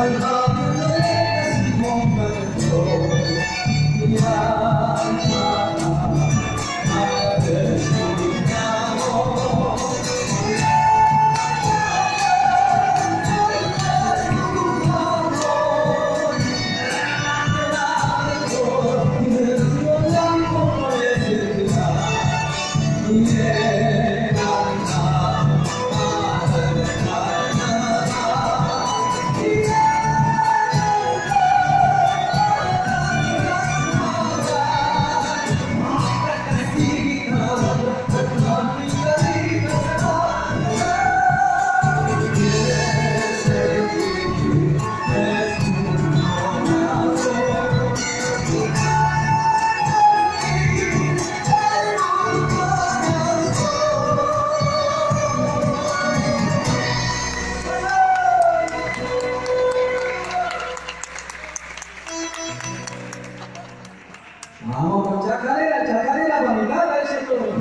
Yeah. Vamos con chacarera, chacarera para mi